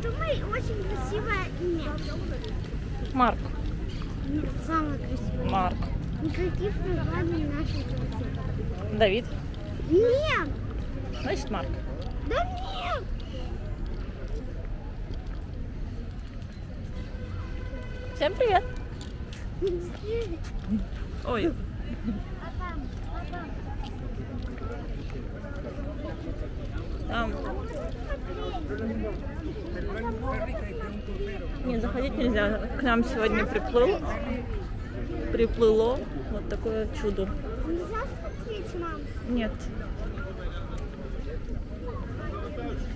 Придумай очень красивое имя. Марк. Нет, Самое красивое. Марк. Никаких названий нашей красивой. Давид. Нет! Значит, Марк. Да нет! Всем привет. Ой. А там, а там. Там. А Не, заходить нельзя. К нам сегодня приплыл, приплыло вот такое чудо. Нельзя смотреть, мам. Нет.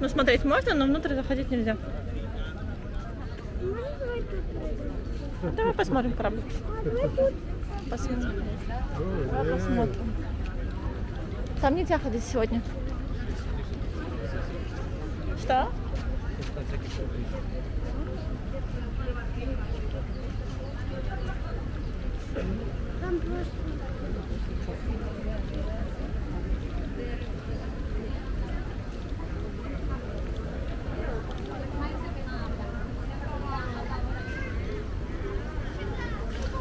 Ну, смотреть можно, но внутрь заходить нельзя. Можно давай посмотрим корабль. А. Посмотрим. Давай посмотрим. Там нельзя ходить сегодня. Что?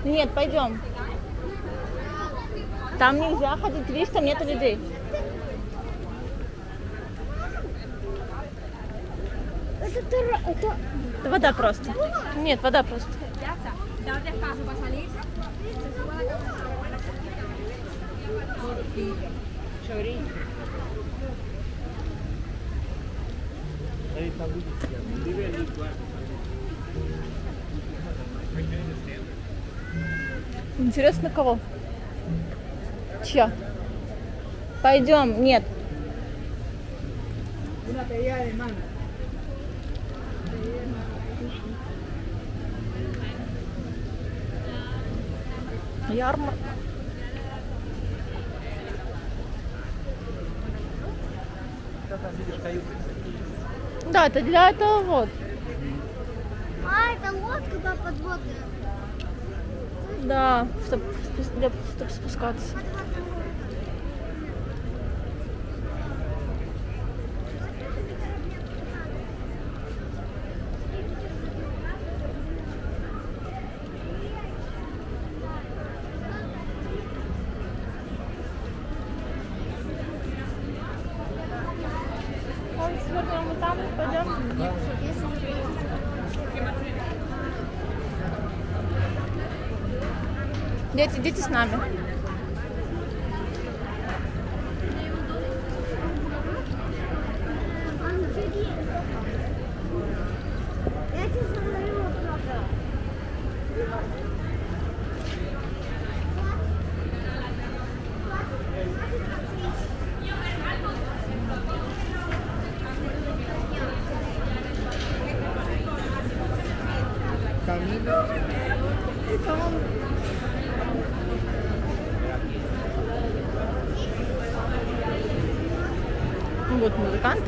Нет, пойдем. Там нельзя ходить, видишь, там нет людей. Это, тара- это... Это вода просто. Нет, вода просто. Интересно, кого? Чья? Пойдем. Нет. Ярмарка. Да, это для этого вот. А, это лодка, да, подводная. Да, чтобы спускаться. This is not.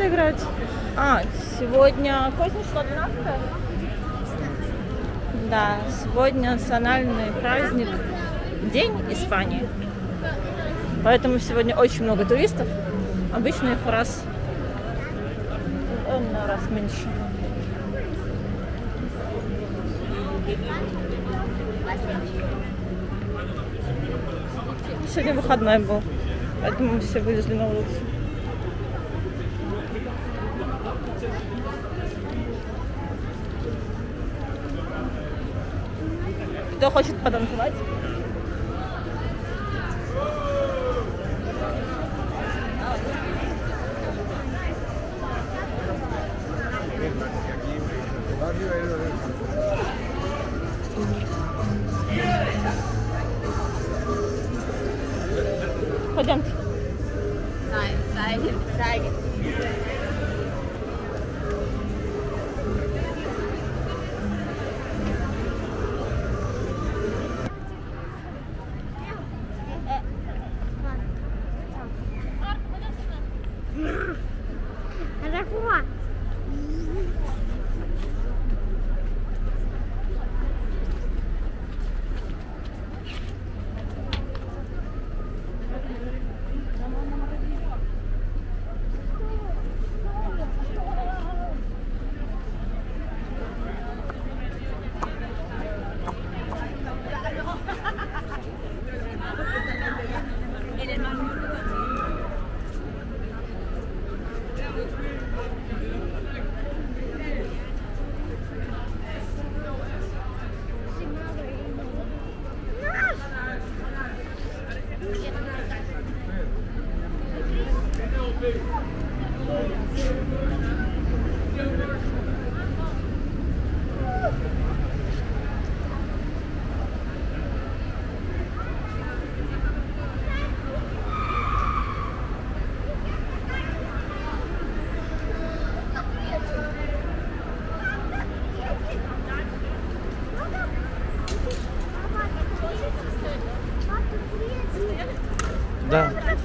Играют. А, сегодня сегодня число? 12 Да, сегодня национальный праздник День Испании. Поэтому сегодня очень много туристов. Обычно их раз, э, раз меньше. Сегодня выходной был, поэтому все вылезли на улицу. Кто хочет потанцевать? Пойдемте. Nein, zeige, zeige.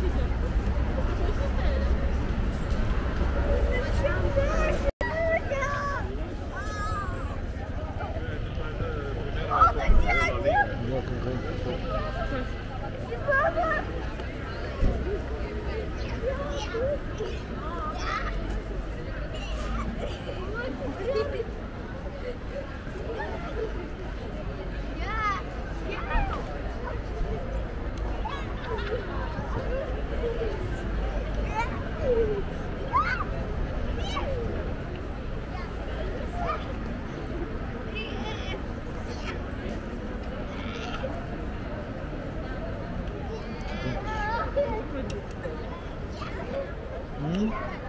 Да. М? Amy.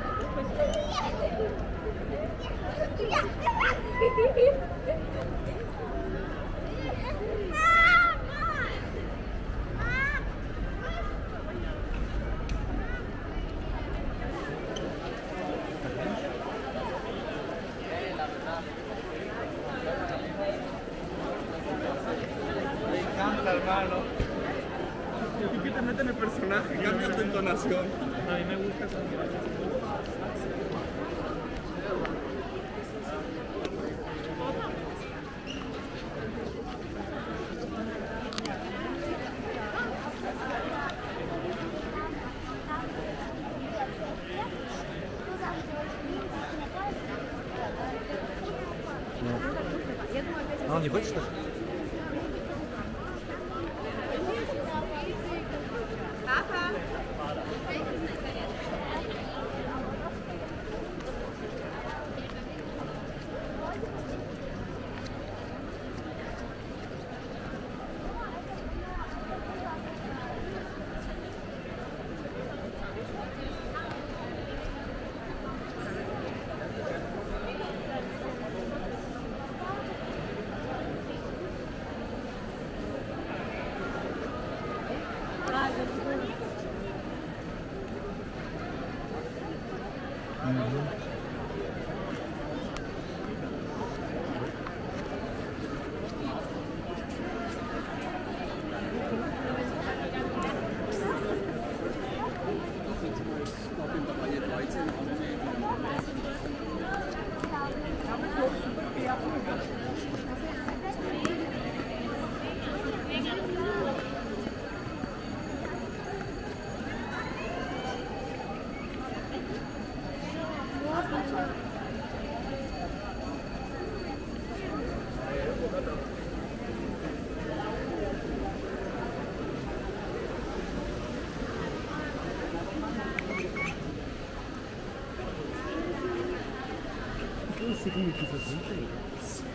А он не хочет, что ли? Uhum. significa assim, 30 anos.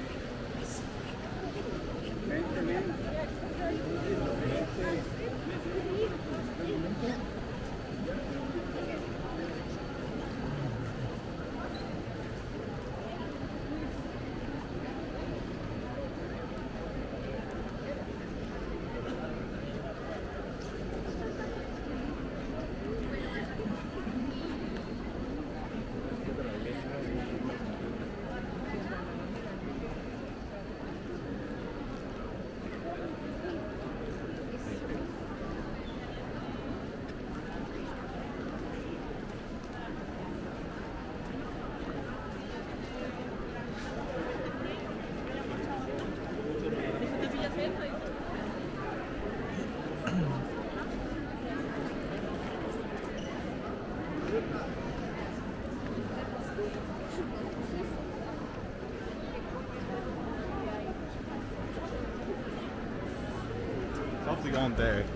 В группе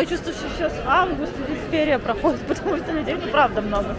Такое чувство, что сейчас август, здесь ферия проходит, потому что людей ну, правда много.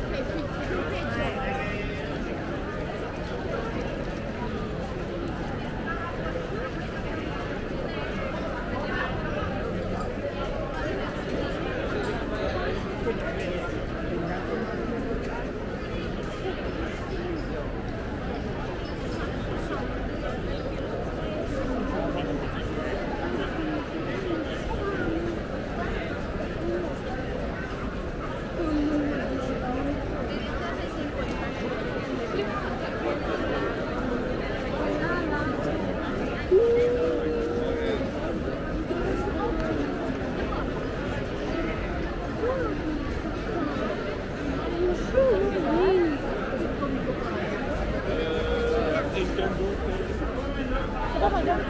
Давай, давай.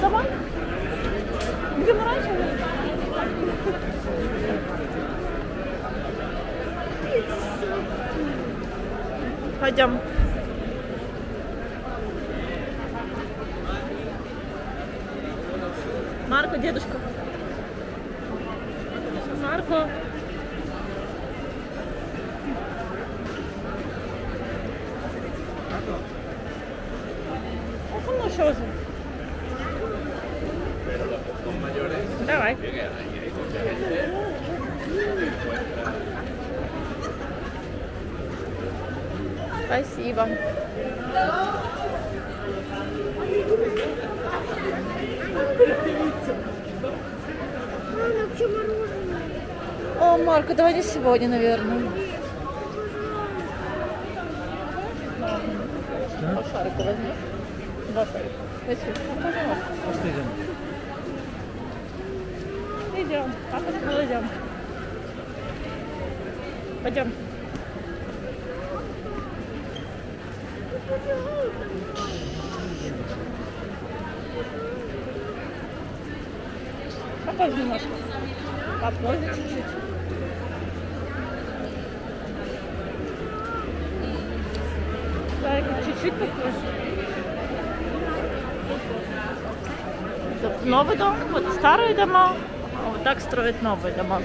Давай. Где мы раньше были? Пойдем. Марко, дедушка. Марко. А со мной что же? Давай. Спасибо. О, Марко, давай не сегодня, наверное. Два шарика возьмешь? Два шарика. Спасибо. Идем. Идем. Папа идем. Пойдем. Попозже немножко. Попозже чуть-чуть. Так, чуть-чуть попозже. Это Новый дом, вот старые дома, а вот так строят новые дома.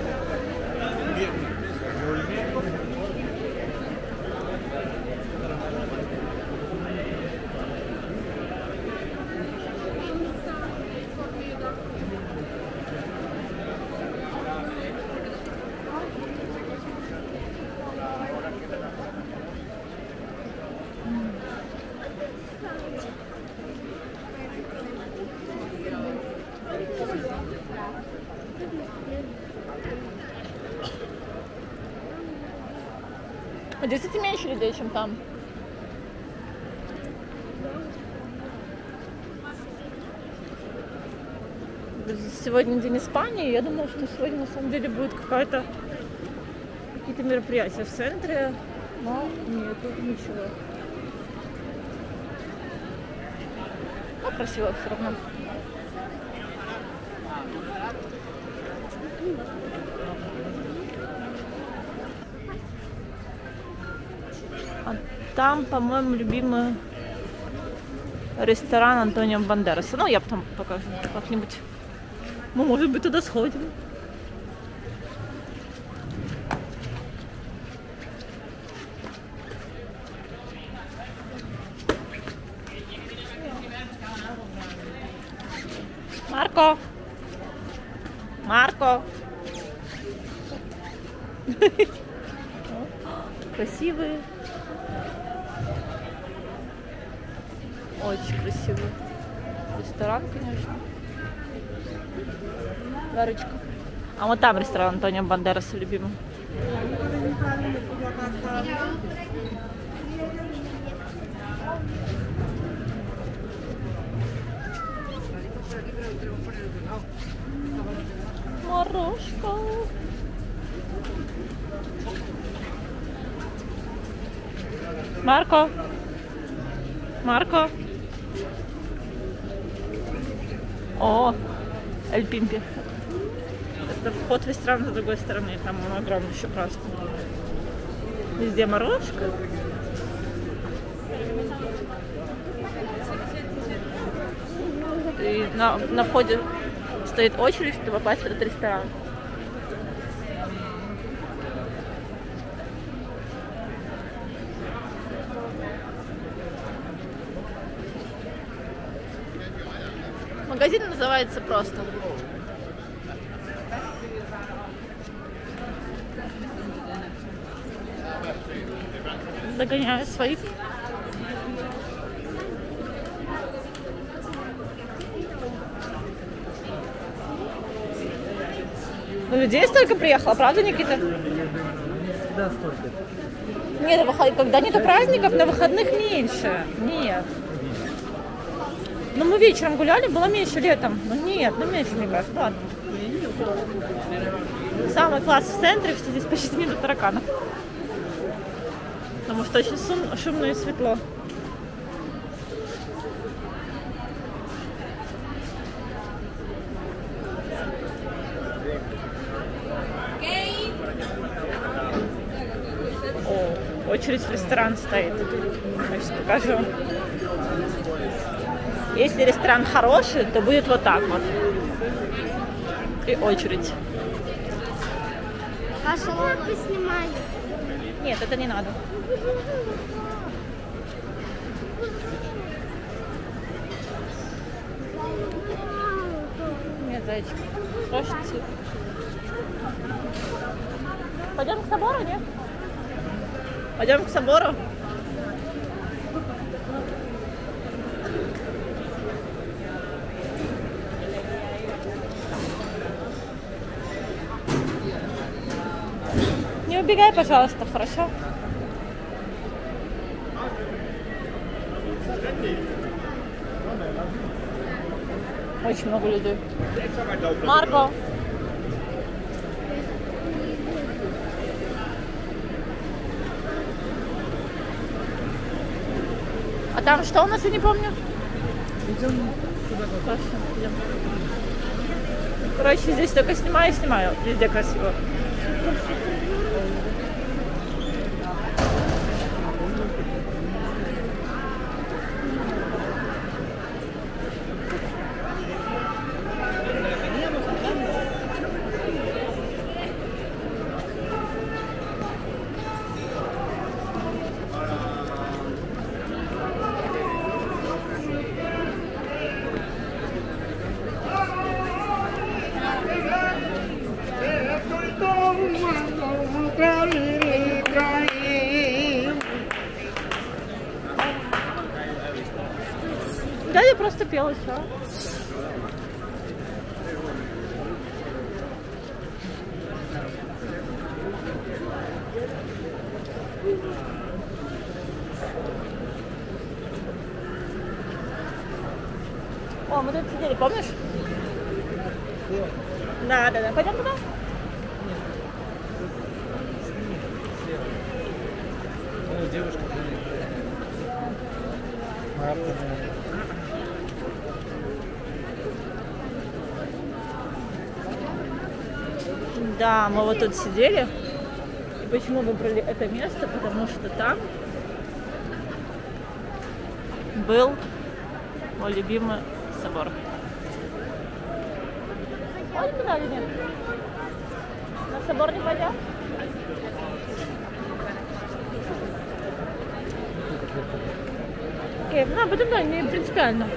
больше чем там. Сегодня день Испании, я думала, что сегодня на самом деле будет какая-то какие-то мероприятия в центре, но нету ничего. Но красиво все равно. Там, по-моему, любимый ресторан Антонио Бандераса. Ну, я потом покажу как-нибудь. Мы, может быть, туда сходим. Марко! Марко! Красивые. Очень красивый ресторан, конечно. Ларочка. А вот там ресторан Антонио Бандераса любимый. Морожка. Марко. Марко. О, Эль Пимпи. Это вход в ресторан с другой стороны. Там он огромный еще просто. Везде морожка. И на, на входе стоит очередь, чтобы попасть в этот ресторан. Называется просто. Догоняю своих. Ну, людей столько приехало, правда, Никита? Всегда столько. Нет, когда нету праздников, на выходных меньше. Нет. Ну, мы вечером гуляли, было меньше летом. Ну, нет, ну, меньше, мне кажется. Ладно. Самый класс в центре, что здесь почти нету тараканов. Потому что очень шум- шумно и светло. О, очередь в ресторан стоит. Сейчас покажу. Если ресторан хороший, то будет вот так вот. И очередь. А шалопы снимаю. Нет, это не надо. Нет, зайчик. Слушайте. Пойдем к собору, нет? Пойдем к собору. Убегай, пожалуйста, хорошо? Очень много людей. Марко. А там что у нас, я не помню? Хорошо, идем. Короче, здесь только снимаю и снимаю. Везде красиво. Thank you. Пел еще. О, мы тут сидели, помнишь? Да, да, да. Пойдем туда? Ну, девушка, Марта, наверное. Да, мы вот тут сидели. И почему выбрали это место? Потому что там был мой любимый собор. Пойдем туда или нет? На собор не пойдем? Окей, ну, пойдем туда, не принципиально.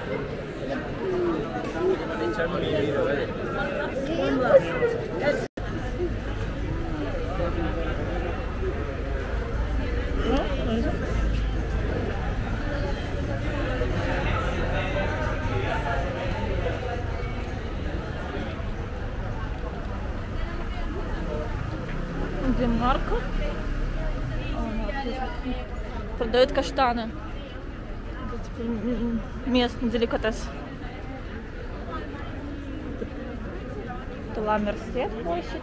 Где Марко? Продают каштаны. Это типа местный деликатес. Это Ламерсет площадь.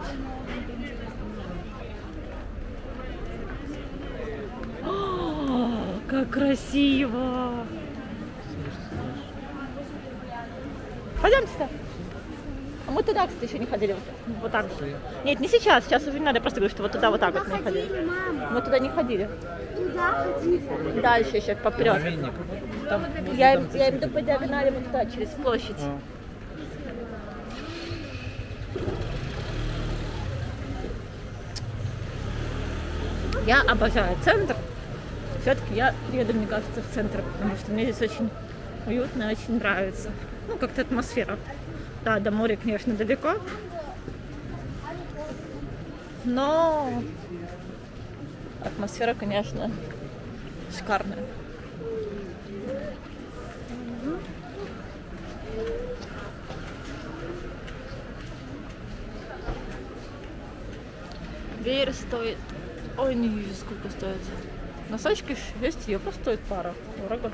О, Как красиво! Пойдемте-то. А мы туда, кстати, еще не ходили. Вот, вот так. Нет, не сейчас. Сейчас уже не надо. Я просто говорю, что вот туда вот так вот мы ходили. Ходили, мам. Мы туда не ходили. Туда ходили. Дальше еще поперед. Мгновенник. Там, Я, им- я иду по диагонали вот туда, через площадь. А. Я обожаю центр. Все-таки я еду, мне кажется, в центр, потому что мне здесь очень уютно, очень нравится. Ну, как-то атмосфера. Да, до моря, конечно, далеко. Но атмосфера, конечно, шикарная. Веер стоит... Ой, не вижу, сколько стоит. Носочки 6 евро стоит пара. Дорого.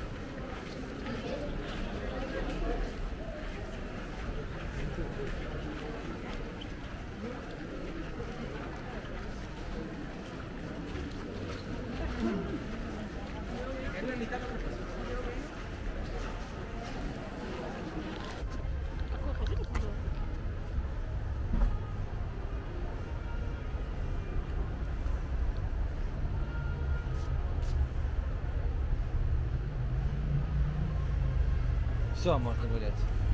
Все, можно гулять.